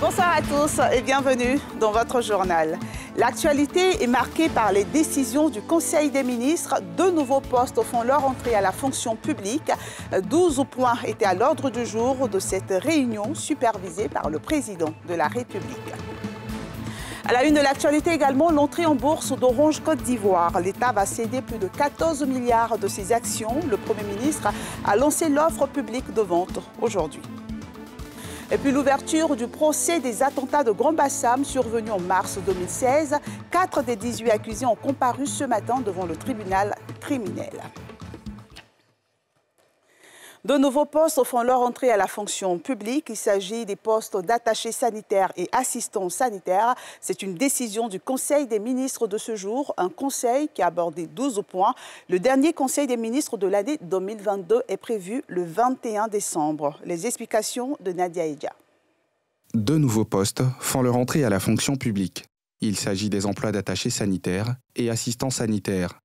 Bonsoir à tous et bienvenue dans votre journal. L'actualité est marquée par les décisions du Conseil des ministres. Deux nouveaux postes font leur entrée à la fonction publique. 12 points étaient à l'ordre du jour de cette réunion supervisée par le président de la République. À la une de l'actualité également, l'entrée en bourse d'Orange Côte d'Ivoire. L'État va céder plus de 14 milliards de ses actions. Le Premier ministre a lancé l'offre publique de vente aujourd'hui. Et puis l'ouverture du procès des attentats de Grand Bassam survenus en mars 2016. Quatre des 18 accusés ont comparu ce matin devant le tribunal criminel. De nouveaux postes font leur entrée à la fonction publique. Il s'agit des postes d'attachés sanitaires et assistants sanitaires. C'est une décision du Conseil des ministres de ce jour, un conseil qui a abordé 12 points. Le dernier Conseil des ministres de l'année 2022 est prévu le 21 décembre. Les explications de Nadia Edia. Deux nouveaux postes font leur entrée à la fonction publique. Il s'agit des emplois d'attachés sanitaires et assistants sanitaires.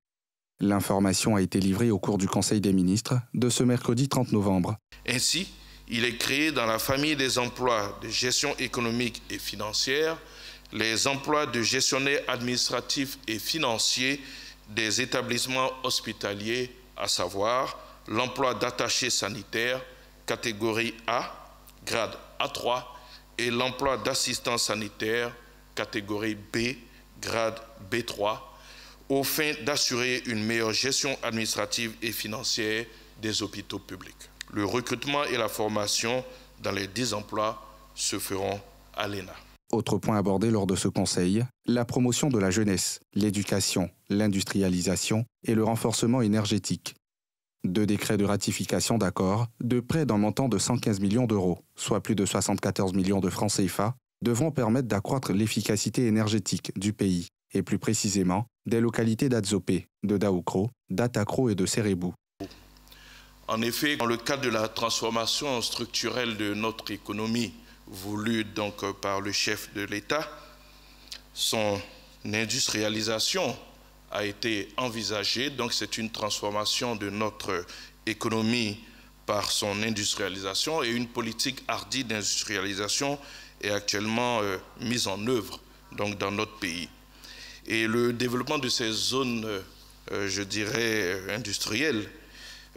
L'information a été livrée au cours du Conseil des ministres de ce mercredi 30 novembre. Ainsi, il est créé dans la famille des emplois de gestion économique et financière les emplois de gestionnaire administratif et financier des établissements hospitaliers, à savoir l'emploi d'attaché sanitaire catégorie A, grade A3, et l'emploi d'assistant sanitaire catégorie B, grade B3, au fin d'assurer une meilleure gestion administrative et financière des hôpitaux publics. Le recrutement et la formation dans les 10 emplois se feront à l'ENA. Autre point abordé lors de ce conseil, la promotion de la jeunesse, l'éducation, l'industrialisation et le renforcement énergétique. Deux décrets de ratification d'accords de près d'un montant de 115 millions d'euros, soit plus de 74 millions de francs CFA, devront permettre d'accroître l'efficacité énergétique du pays et plus précisément des localités d'Adzopé, de Daoukro, d'Atakro et de Serébou. En effet, dans le cadre de la transformation structurelle de notre économie, voulue donc par le chef de l'État, son industrialisation a été envisagée. Donc c'est une transformation de notre économie par son industrialisation et une politique hardie d'industrialisation est actuellement euh, mise en œuvre donc, dans notre pays. Et le développement de ces zones, euh, je dirais, industrielles,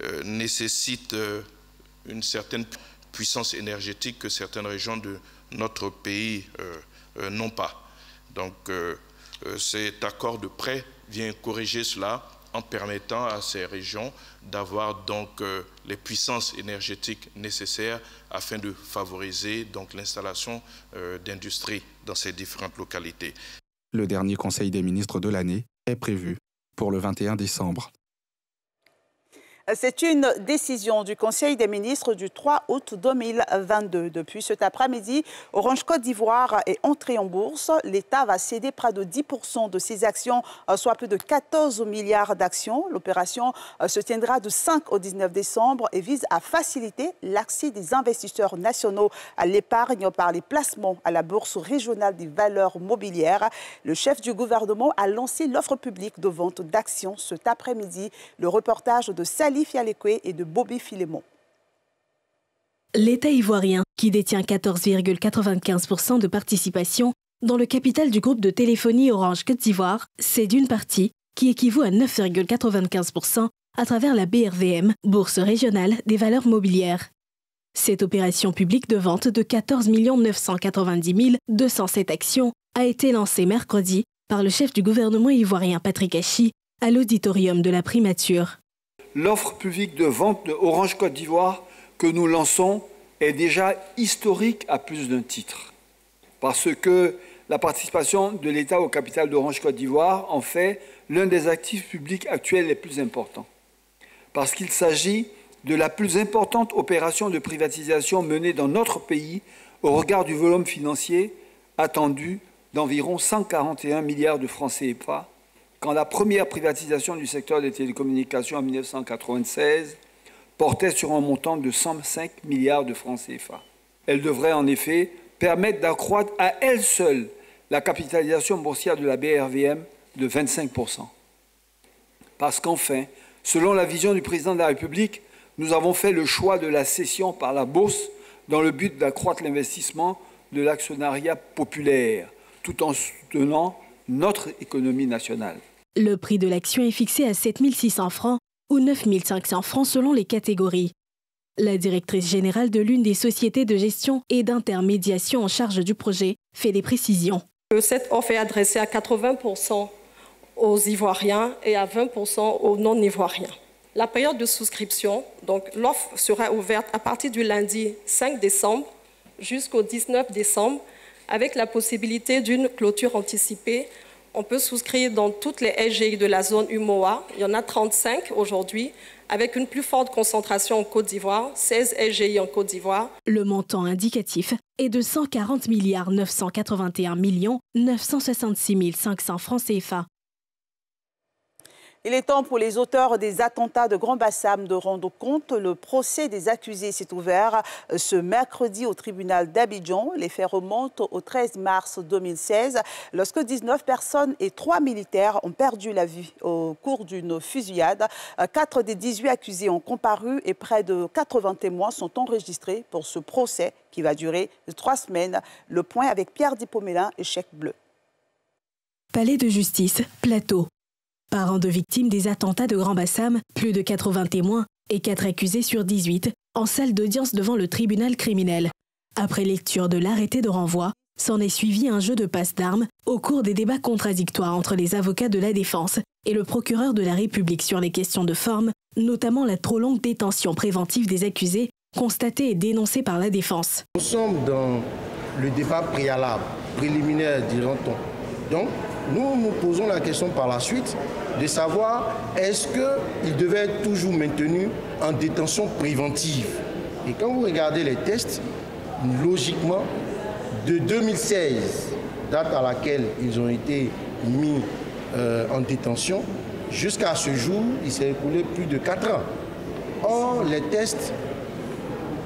euh, nécessite euh, une certaine puissance énergétique que certaines régions de notre pays n'ont pas. Donc cet accord de prêt vient corriger cela en permettant à ces régions d'avoir donc les puissances énergétiques nécessaires afin de favoriser donc l'installation d'industries dans ces différentes localités. Le dernier Conseil des ministres de l'année est prévu pour le 21 décembre. C'est une décision du Conseil des ministres du 3 août 2022. Depuis cet après-midi, Orange Côte d'Ivoire est entré en bourse. L'État va céder près de 10% de ses actions, euh, soit plus de 14 milliards d'actions. L'opération euh, se tiendra du 5 au 19 décembre et vise à faciliter l'accès des investisseurs nationaux à l'épargne par les placements à la bourse régionale des valeurs mobilières. Le chef du gouvernement a lancé l'offre publique de vente d'actions cet après-midi. Le reportage de Sally L'État ivoirien, qui détient 14,95% de participation dans le capital du groupe de téléphonie Orange Côte d'Ivoire, c'est d'une partie qui équivaut à 9,95% à travers la BRVM, Bourse régionale des valeurs mobilières. Cette opération publique de vente de 14 990 207 actions a été lancée mercredi par le chef du gouvernement ivoirien Patrick Hachi à l'auditorium de la primature l'offre publique de vente de Orange Côte d'Ivoire que nous lançons est déjà historique à plus d'un titre. Parce que la participation de l'État au capital d'Orange Côte d'Ivoire en fait l'un des actifs publics actuels les plus importants. Parce qu'il s'agit de la plus importante opération de privatisation menée dans notre pays au regard du volume financier attendu d'environ 141 milliards de francs CFA quand la première privatisation du secteur des télécommunications en 1996 portait sur un montant de 105 milliards de francs CFA. Elle devrait en effet permettent d'accroître à elles seules la capitalisation boursière de la BRVM de 25%. Parce qu'enfin, selon la vision du président de la République, nous avons fait le choix de la cession par la bourse dans le but d'accroître l'investissement de l'actionnariat populaire, tout en soutenant notre économie nationale. Le prix de l'action est fixé à 7 600 francs ou 9 500 francs selon les catégories. La directrice générale de l'une des sociétés de gestion et d'intermédiation en charge du projet fait des précisions. Cette offre est adressée à 80% aux Ivoiriens et à 20% aux non-Ivoiriens. La période de souscription, donc l'offre sera ouverte à partir du lundi 5 décembre jusqu'au 19 décembre avec la possibilité d'une clôture anticipée. On peut souscrire dans toutes les SGI de la zone UMOA. Il y en a 35 aujourd'hui, avec une plus forte concentration en Côte d'Ivoire, 16 SGI en Côte d'Ivoire. Le montant indicatif est de 140 milliards 981 millions 966 500 francs CFA. Il est temps pour les auteurs des attentats de Grand Bassam de rendre compte. Le procès des accusés s'est ouvert euh, ce mercredi au tribunal d'Abidjan. Les faits remontent au 13 mars 2016, lorsque 19 personnes et 3 militaires ont perdu la vie au cours d'une fusillade. Euh, quatre des 18 accusés ont comparu et près de 80 témoins sont enregistrés pour ce procès qui va durer trois semaines. Le point avec Pierre Dipomélin et Chèque Bleu. Palais de justice, plateau. Parents de victimes des attentats de Grand Bassam, plus de 80 témoins et 4 accusés sur 18 en salle d'audience devant le tribunal criminel. Après lecture de l'arrêté de renvoi, s'en est suivi un jeu de passe d'armes au cours des débats contradictoires entre les avocats de la défense et le procureur de la République sur les questions de forme, notamment la trop longue détention préventive des accusés constatée et dénoncée par la défense. Nous sommes dans le débat préalable, préliminaire, dirons-on. Donc, nous nous posons la question par la suite de savoir est-ce qu'il devait être toujours maintenu en détention préventive. Et quand vous regardez les tests, logiquement, de 2016, date à laquelle ils ont été mis euh, en détention, jusqu'à ce jour, il s'est écoulé plus de 4 ans. Or, les tests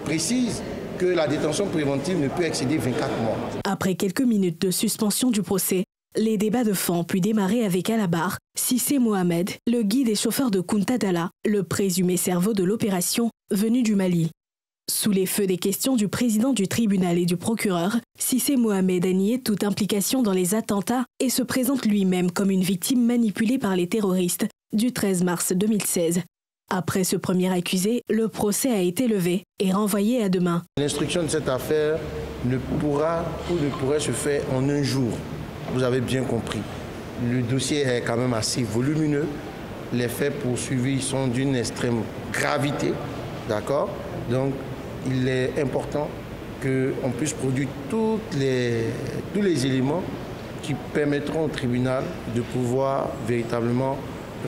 précisent que la détention préventive ne peut excéder 24 mois. Après quelques minutes de suspension du procès, les débats de fond ont pu démarrer avec Alabar, Sissé Mohamed, le guide et chauffeur de Kuntadala, le présumé cerveau de l'opération, venu du Mali. Sous les feux des questions du président du tribunal et du procureur, Sissé Mohamed a nié toute implication dans les attentats et se présente lui-même comme une victime manipulée par les terroristes du 13 mars 2016. Après ce premier accusé, le procès a été levé et renvoyé à demain. L'instruction de cette affaire ne pourra ou ne pourrait se faire en un jour vous avez bien compris. Le dossier est quand même assez volumineux. Les faits poursuivis sont d'une extrême gravité. D'accord? Donc, il est important qu'on puisse produire tous les éléments qui permettront au tribunal de pouvoir véritablement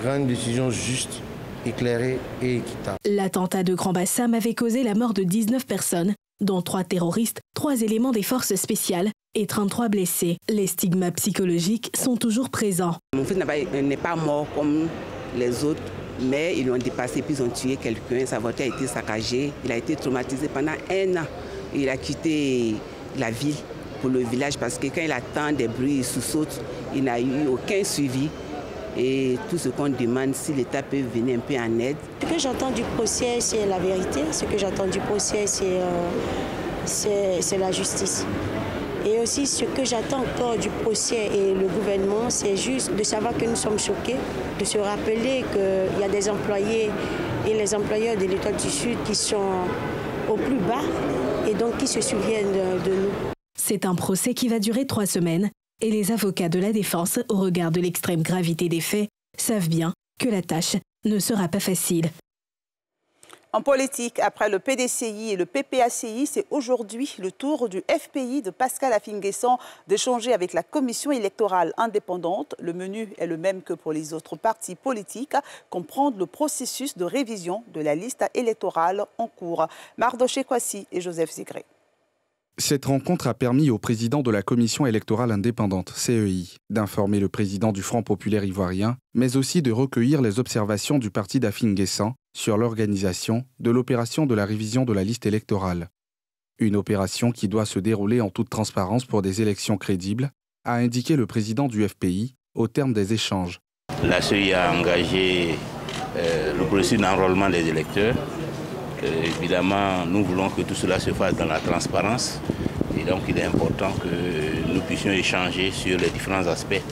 rendre une décision juste, éclairée et équitable. L'attentat de Grand Bassam avait causé la mort de 19 personnes, dont trois terroristes, trois éléments des forces spéciales et 33 blessés. Les stigmas psychologiques sont toujours présents. Mon fils n'est pas mort comme les autres, mais ils l'ont dépassé puis ils ont tué quelqu'un. Sa voiture a été saccagée. Il a été traumatisé pendant un an. Il a quitté la ville pour le village parce que quand il attend des bruits, il sous-saute. Il n'a eu aucun suivi. Et tout ce qu'on demande, si l'État peut venir un peu en aide. Ce que j'entends du procès, c'est la vérité. Ce que j'entends du procès, c'est euh, la justice. Et aussi, ce que j'attends encore du procès et le gouvernement, c'est juste de savoir que nous sommes choqués, de se rappeler qu'il y a des employés et les employeurs de l'État du Sud qui sont au plus bas et donc qui se souviennent de, de nous. C'est un procès qui va durer trois semaines et les avocats de la défense, au regard de l'extrême gravité des faits, savent bien que la tâche ne sera pas facile. En politique, après le PDCI et le PPACI, c'est aujourd'hui le tour du FPI de Pascal Affinguesson d'échanger avec la commission électorale indépendante. Le menu est le même que pour les autres partis politiques, comprendre le processus de révision de la liste électorale en cours. Mardoché Kwasi et Joseph Zigré. Cette rencontre a permis au président de la Commission électorale indépendante, CEI, d'informer le président du Front populaire ivoirien, mais aussi de recueillir les observations du parti d'Afin sur l'organisation de l'opération de la révision de la liste électorale. Une opération qui doit se dérouler en toute transparence pour des élections crédibles, a indiqué le président du FPI au terme des échanges. La CEI a engagé euh, le processus d'enrôlement des électeurs. Euh, évidemment, nous voulons que tout cela se fasse dans la transparence. Et donc, il est important que nous puissions échanger sur les différents aspects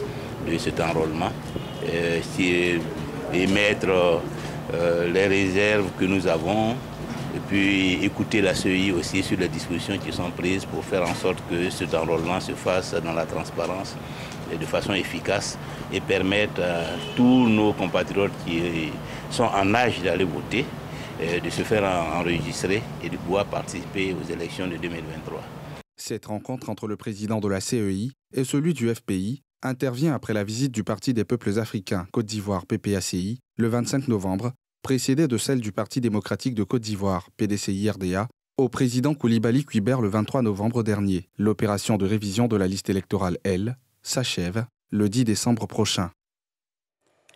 de cet enrôlement euh, et mettre les réserves que nous avons et puis écouter la CEI aussi sur les dispositions qui sont prises pour faire en sorte que cet enrôlement se fasse dans la transparence et de façon efficace et permettre à tous nos compatriotes qui sont en âge d'aller voter euh, de se faire enregistrer et de pouvoir participer aux élections de 2023. Cette rencontre entre le président de la CEI et celui du FPI intervient après la visite du Parti des peuples africains Côte d'Ivoire PPACI le 25 novembre précédée de celle du Parti démocratique de Côte d'Ivoire, PDCI-RDA, au président Koulibaly Kuiber le 23 novembre dernier. L'opération de révision de la liste électorale, elle, s'achève le 10 décembre prochain.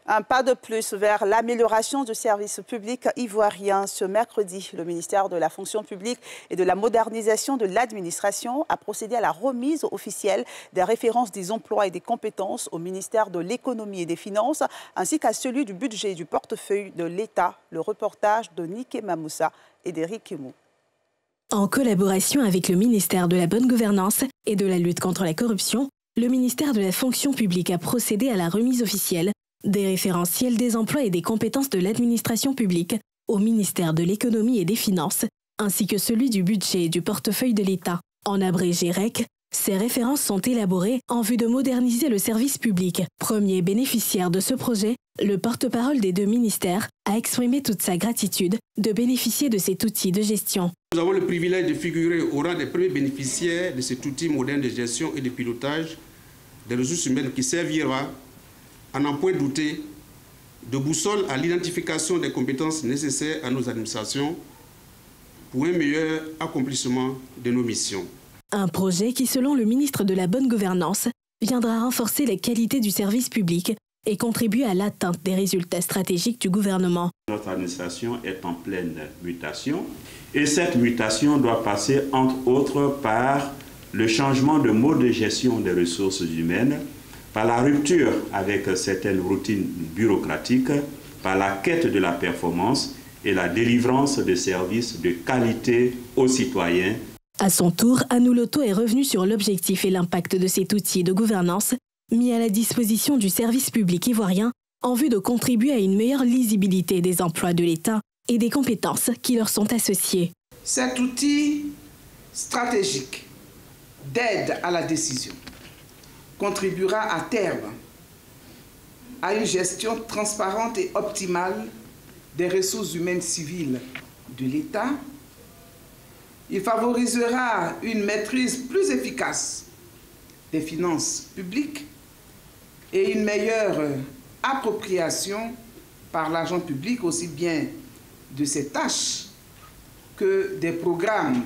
Un pas de plus vers l'amélioration du service public ivoirien. Ce mercredi, le ministère de la fonction publique et de la modernisation de l'administration a procédé à la remise officielle des références des emplois et des compétences au ministère de l'économie et des finances, ainsi qu'à celui du budget et du portefeuille de l'État. Le reportage de Nike Mamoussa et d'Éric Kimou. En collaboration avec le ministère de la Bonne Gouvernance et de la lutte contre la corruption, le ministère de la fonction publique a procédé à la remise officielle des référentiels des emplois et des compétences de l'administration publique au ministère de l'économie et des finances, ainsi que celui du budget et du portefeuille de l'État. En abrégé REC, ces références sont élaborées en vue de moderniser le service public. Premier bénéficiaire de ce projet, le porte-parole des deux ministères a exprimé toute sa gratitude de bénéficier de cet outil de gestion. Nous avons le privilège de figurer au rang des premiers bénéficiaires de cet outil moderne de gestion et de pilotage des ressources humaines qui servira à n'en point douter, de boussole à l'identification des compétences nécessaires à nos administrations pour un meilleur accomplissement de nos missions. Un projet qui, selon le ministre de la Bonne Gouvernance, viendra renforcer les qualités du service public et contribuer à l'atteinte des résultats stratégiques du gouvernement. Notre administration est en pleine mutation et cette mutation doit passer entre autres par le changement de mode de gestion des ressources humaines, par la rupture avec certaines routines bureaucratiques, par la quête de la performance et la délivrance de services de qualité aux citoyens. À son tour, Anouloto est revenu sur l'objectif et l'impact de cet outil de gouvernance mis à la disposition du service public ivoirien en vue de contribuer à une meilleure lisibilité des emplois de l'État et des compétences qui leur sont associées. Cet outil stratégique d'aide à la décision contribuera à terme à une gestion transparente et optimale des ressources humaines civiles de l'État. Il favorisera une maîtrise plus efficace des finances publiques et une meilleure appropriation par l'argent public aussi bien de ses tâches que des programmes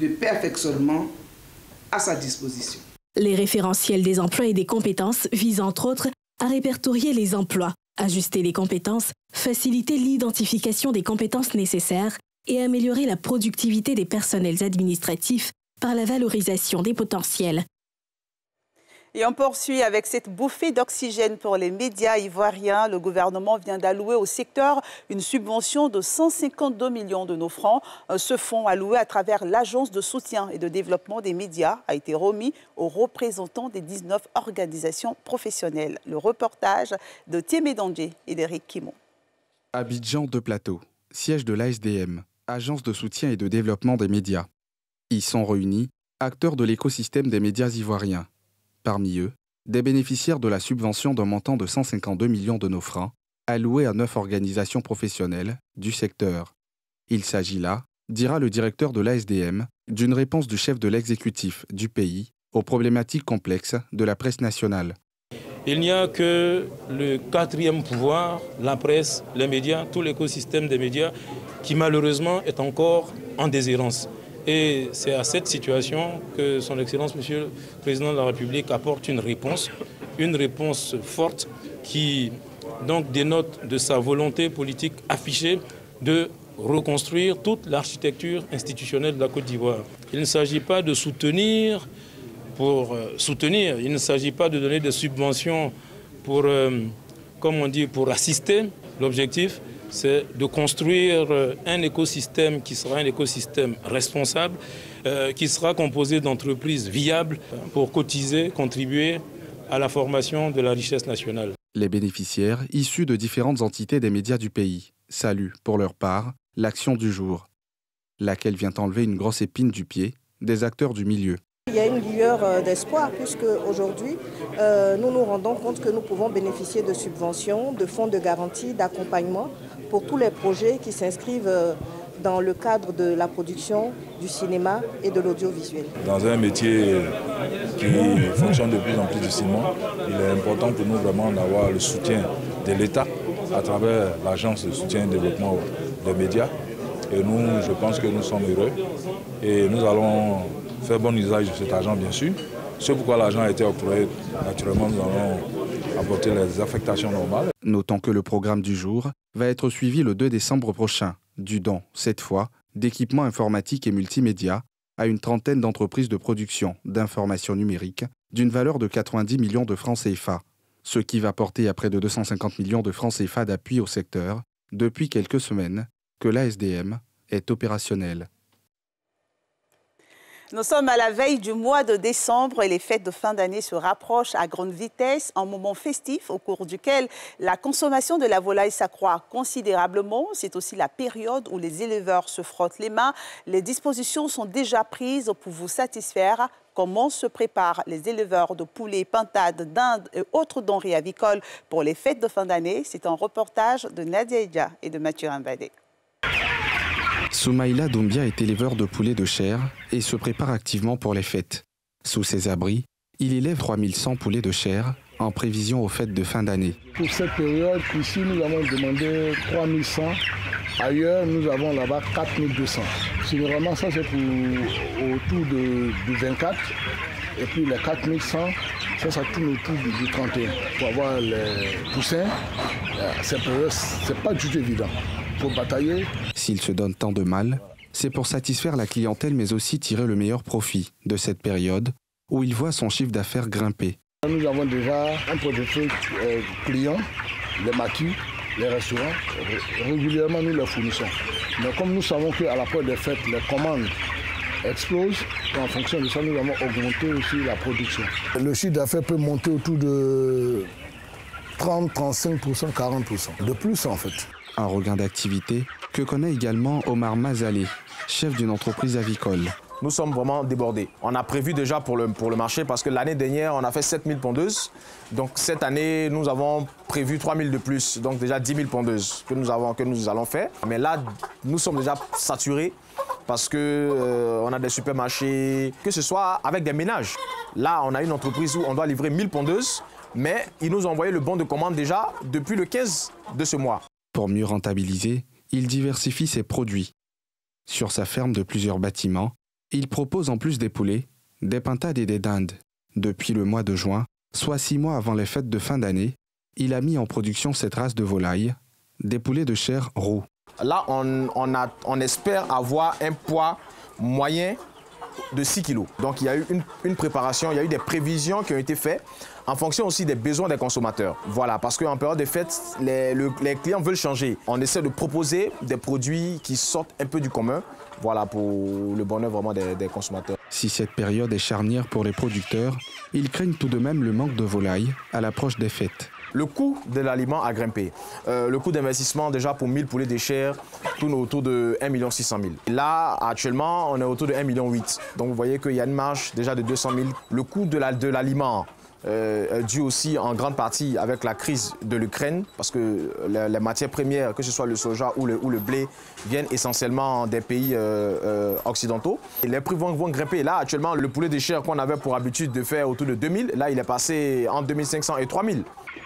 de perfectionnement à sa disposition. Les référentiels des emplois et des compétences visent entre autres à répertorier les emplois, ajuster les compétences, faciliter l'identification des compétences nécessaires et améliorer la productivité des personnels administratifs par la valorisation des potentiels. Et on poursuit avec cette bouffée d'oxygène pour les médias ivoiriens. Le gouvernement vient d'allouer au secteur une subvention de 152 millions de nos francs. Euh, ce fonds alloué à travers l'Agence de soutien et de développement des médias a été remis aux représentants des 19 organisations professionnelles. Le reportage de Thiemé Dangé et d'Éric Kimon. Abidjan de Plateau, siège de l'ASDM, Agence de soutien et de développement des médias. Y sont réunis acteurs de l'écosystème des médias ivoiriens Parmi eux, des bénéficiaires de la subvention d'un montant de 152 millions de nos francs, alloués à neuf organisations professionnelles du secteur. Il s'agit là, dira le directeur de l'ASDM, d'une réponse du chef de l'exécutif du pays aux problématiques complexes de la presse nationale. Il n'y a que le quatrième pouvoir, la presse, les médias, tout l'écosystème des médias, qui malheureusement est encore en déshérence. Et c'est à cette situation que Son Excellence, Monsieur le Président de la République, apporte une réponse, une réponse forte qui donc dénote de sa volonté politique affichée de reconstruire toute l'architecture institutionnelle de la Côte d'Ivoire. Il ne s'agit pas de soutenir pour euh, soutenir, il ne s'agit pas de donner des subventions pour, euh, comme on dit, pour assister. L'objectif, c'est de construire euh, un écosystème qui sera un écosystème responsable, qui sera composé d'entreprises viables pour cotiser, contribuer à la formation de la richesse nationale. Les bénéficiaires, issus de différentes entités des médias du pays, saluent pour leur part l'action du jour, laquelle vient enlever une grosse épine du pied des acteurs du milieu. Il y a une lueur euh, d'espoir puisque aujourd'hui, euh, nous nous rendons compte que nous pouvons bénéficier de subventions, de fonds de garantie, d'accompagnement pour tous les projets qui s'inscrivent euh, dans le cadre de la production du cinéma et de l'audiovisuel. Dans un métier qui fonctionne de plus en plus difficilement, il est important pour nous vraiment d'avoir le soutien de l'État à travers l'Agence de soutien et développement des médias. Et nous, je pense que nous sommes heureux et nous allons faire bon usage de cet argent, bien sûr. C'est pourquoi l'argent a été octroyé. Naturellement, nous allons apporter les affectations normales. Notons que le programme du jour va être suivi le 2 décembre prochain du don, cette fois, d'équipements informatiques et multimédia à une trentaine d'entreprises de production d'informations numériques d'une valeur de 90 millions de francs CFA, ce qui va porter à près de 250 millions de francs CFA d'appui au secteur depuis quelques semaines que l'ASDM est opérationnel. Nous sommes à la veille du mois de décembre et les fêtes de fin d'année se rapprochent à grande vitesse, un moment festif au cours duquel la consommation de la volaille s'accroît considérablement. C'est aussi la période où les éleveurs se frottent les mains. Les dispositions sont déjà prises pour vous satisfaire. Comment se préparent les éleveurs de poulets, pintades, dindes et autres denrées avicoles pour les fêtes de fin d'année? C'est un reportage de Nadia Edia et de Mathieu Imbadé. Soumaïla Doumbia est éleveur de poulets de chair et se prépare activement pour les fêtes. Sous ses abris, il élève 3100 poulets de chair en prévision aux fêtes de fin d'année. Pour cette période, ici, nous avons demandé 3100. Ailleurs, nous avons là-bas 4200. Généralement, ça, c'est pour autour de, du 24. Et puis les 4100, ça, ça tourne autour du, 31. Pour avoir les poussins, euh, c'est pas du tout évident batailler. S'il se donne tant de mal, c'est pour satisfaire la clientèle mais aussi tirer le meilleur profit de cette période où il voit son chiffre d'affaires grimper. Nous avons déjà un portefeuille euh, client, les maquis, les restaurants. Régulièrement, nous les fournissons. Mais comme nous savons qu'à la fin des fêtes, les commandes explosent, en fonction de ça, nous avons augmenté aussi la production. Le chiffre d'affaires peut monter autour de 30, 35%, 40%. De plus, en fait un regain d'activité que connaît également Omar Mazalé, chef d'une entreprise avicole. Nous sommes vraiment débordés. On a prévu déjà pour le, pour le marché parce que l'année dernière, on a fait 7000 pondeuses. Donc cette année, nous avons prévu 3000 de plus. Donc déjà 10 000 pondeuses que nous, avons, que nous allons faire. Mais là, nous sommes déjà saturés parce qu'on euh, on a des supermarchés, que ce soit avec des ménages. Là, on a une entreprise où on doit livrer 1000 pondeuses, mais ils nous ont envoyé le bon de commande déjà depuis le 15 de ce mois. Pour mieux rentabiliser, il diversifie ses produits. Sur sa ferme de plusieurs bâtiments, il propose en plus des poulets, des pintades et des dindes. Depuis le mois de juin, soit six mois avant les fêtes de fin d'année, il a mis en production cette race de volailles, des poulets de chair roux. Là, on, on espère avoir un poids moyen de 6 kilos. Donc il y a eu une, préparation, il y a eu des prévisions qui ont été faites en fonction aussi des besoins des consommateurs. Voilà, parce qu'en période de fête, les, clients veulent changer. On essaie de proposer des produits qui sortent un peu du commun, voilà, pour le bonheur vraiment des consommateurs. Si cette période est charnière pour les producteurs, ils craignent tout de même le manque de volailles à l'approche des fêtes. Le coût de l'aliment a grimpé. Euh, le coût d'investissement, déjà pour 1000 poulets de chair, tourne autour de 1 600 000. Là, actuellement, on est autour de 1 million. Donc vous voyez qu'il y a une marge déjà de 200 000. Le coût de l'aliment, euh, dû aussi en grande partie avec la crise de l'Ukraine, parce que les, matières premières, que ce soit le soja ou le, blé, viennent essentiellement des pays euh, euh, occidentaux. Et les prix vont, vont, grimper. Là, actuellement, le poulet de chair qu'on avait pour habitude de faire autour de 2000, là, il est passé en 2500 et 3000.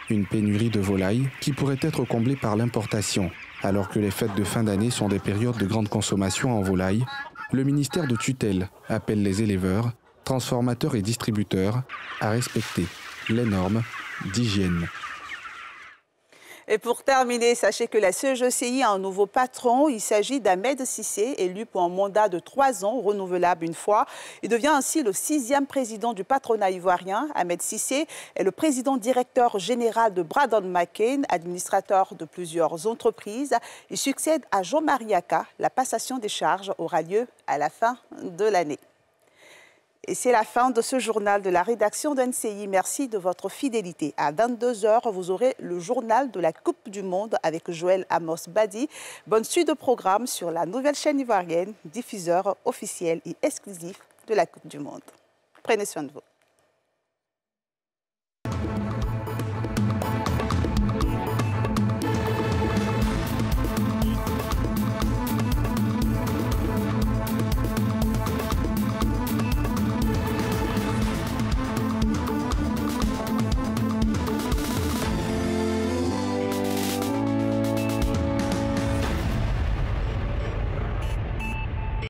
Une pénurie de volailles qui pourrait être comblée par l'importation. Alors que les fêtes de fin d'année sont des périodes de grande consommation en volailles, le ministère de tutelle appelle les éleveurs, transformateurs et distributeurs à respecter les normes d'hygiène. Et pour terminer, sachez que la CEGCI a un nouveau patron. Il s'agit d'Ahmed Sissé, élu pour un mandat de trois ans, renouvelable une fois. Il devient ainsi le sixième président du patronat ivoirien. Ahmed Sissé est le président directeur général de Braddon McCain, administrateur de plusieurs entreprises. Il succède à Jean-Marie Aka. La passation des charges aura lieu à la fin de l'année. Et c'est la fin de ce journal de la rédaction d'NCI. Merci de votre fidélité. À 22h, vous aurez le journal de la Coupe du Monde avec Joël Amos Badi. Bonne suite de programme sur la nouvelle chaîne ivoirienne, diffuseur officiel et exclusif de la Coupe du Monde. Prenez soin de vous.